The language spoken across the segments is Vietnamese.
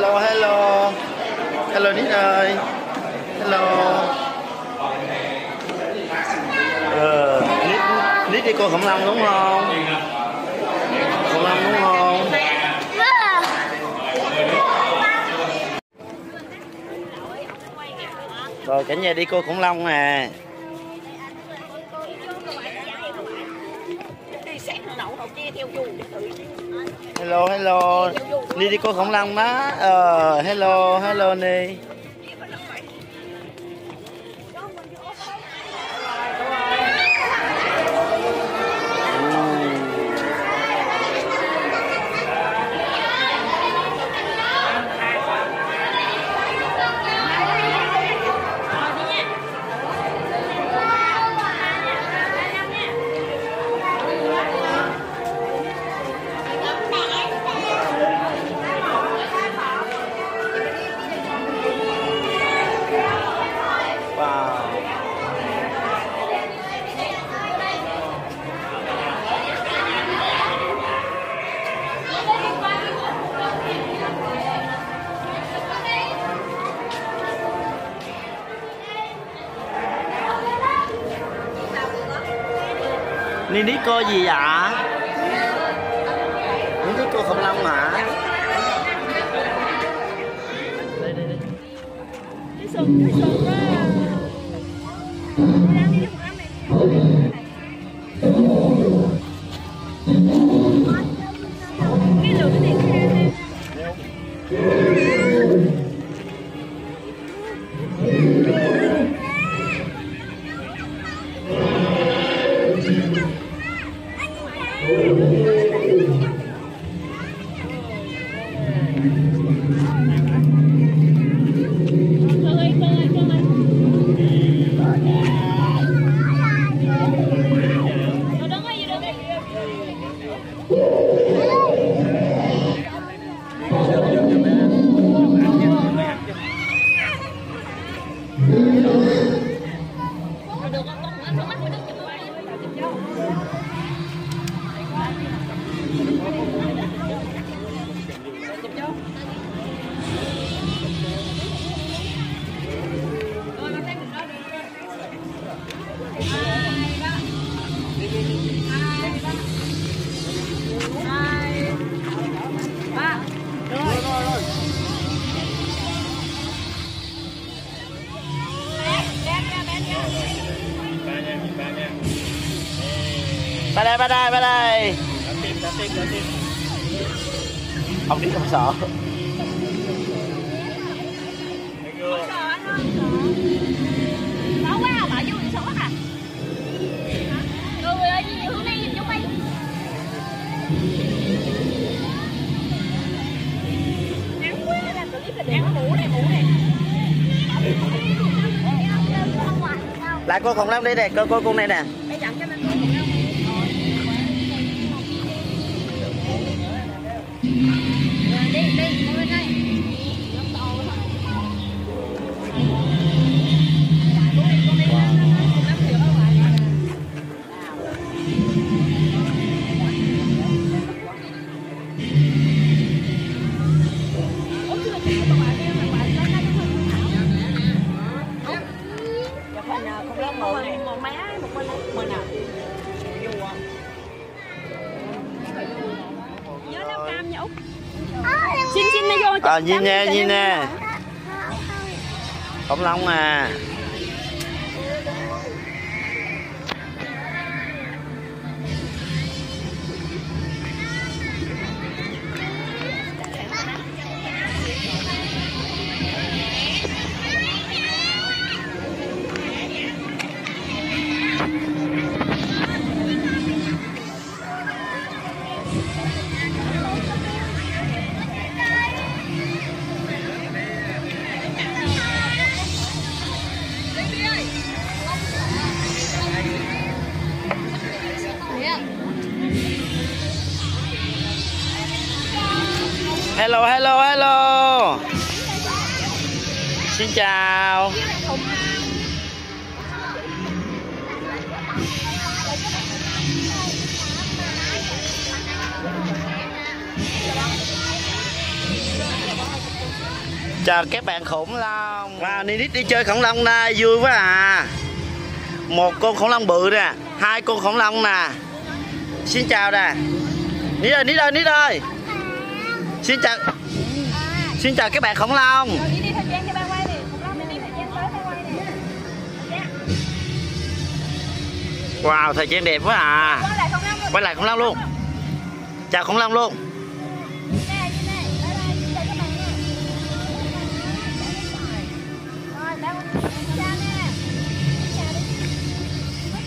Hello hello. Hello, nít ơi. Hello. Ờ nít nít đi cô khủng long đúng không? Khủng long đúng không? Rồi, cả nhà đi cô khủng long nè. Hello hello. Đi đi cô Khổng long đó. Ờ hello hello ni. Ni đi cô gì vậy? Ni đi cô khủng long hả? Đây đây đây. cái sừng cái sừng đó ơi. Làm đây là đây mũ này, mũ này. Lại cô còn long đi nè, cô cô con này nè. Ờ nhìn nè nhìn nè. Khủng long à. Hello hello hello. Xin chào. Chào các bạn khủng long. Wow Nít đi chơi khủng long đây vui quá à. Một con khủng long bự nè, hai con khủng long nè. Xin chào nè. Nít ơi Nít ơi Nít ơi xin chào xin chào các bạn khủng long. Wow thời gian đẹp quá à. Quay lại khủng long luôn. Chào khủng long luôn.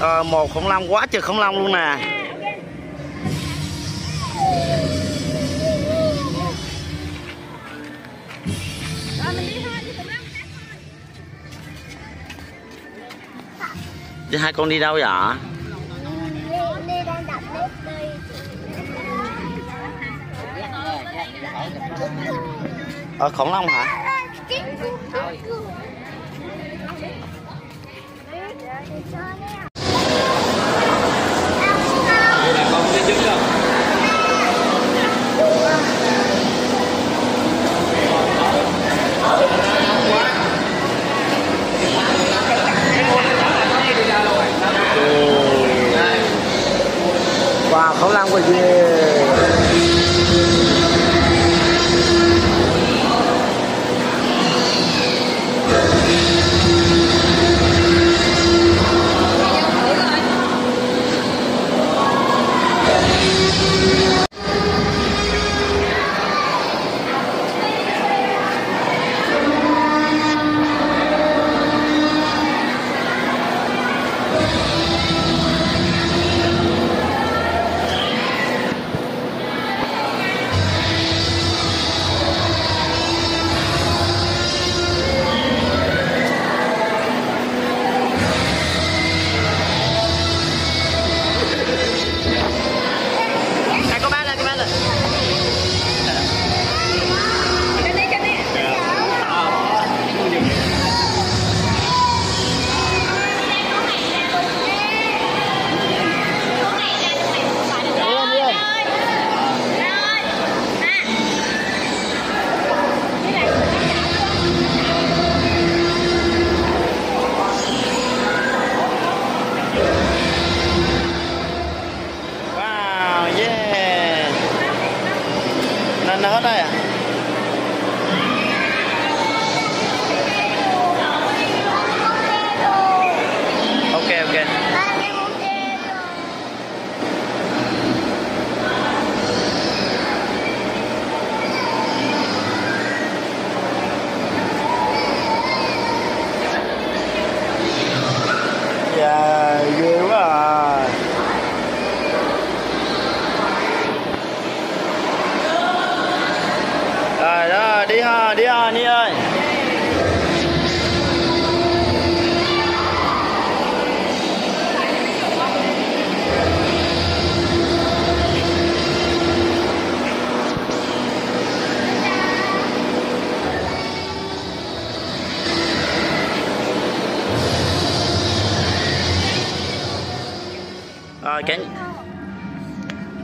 Ờ, một khủng long quá trời khủng long luôn nè. À, Chứ hai con đi đâu vậy Đi Khổng đập bếp đi. ờ khủng long hả wow khủng long quá ghê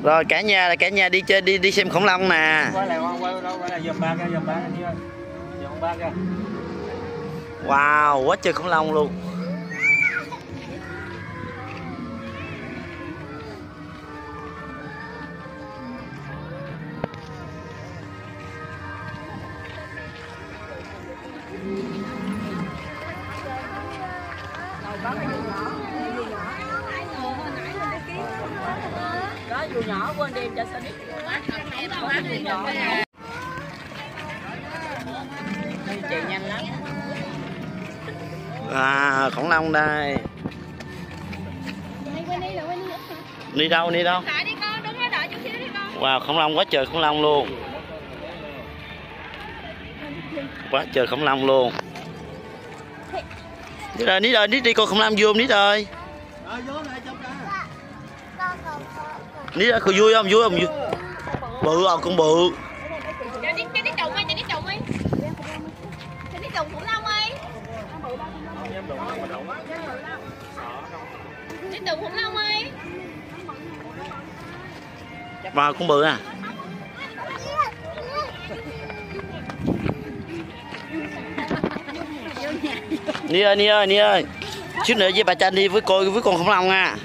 Rồi cả nhà là cả nhà đi chơi đi đi xem khủng long nè. quay lại quay quay quay lại dòm ba cái dòm ba cái đi ơi. Dòm ba cái Wow, quá trời khủng long luôn. Đó, dù nhỏ quên đem cho Sonic. Chạy nhanh lắm. À, khủng long đây. Đi rồi, đi. Đi đâu, đi đâu? Đợi đi con, đứng đó đợi chút xíu đi con. Wow, khủng long quá trời khủng long luôn. Quá trời khủng long luôn. Nít ơi, Nít ơi, Nít đi con khủng long vui không Nít ní có vui không? Vui không? Vui. Bự không? Con bự. Và con bự à? Ni ơi, Ni ơi, Ni ơi. Chút nữa với bà Trang đi với cô với con khủng long nha. à.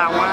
Alawan.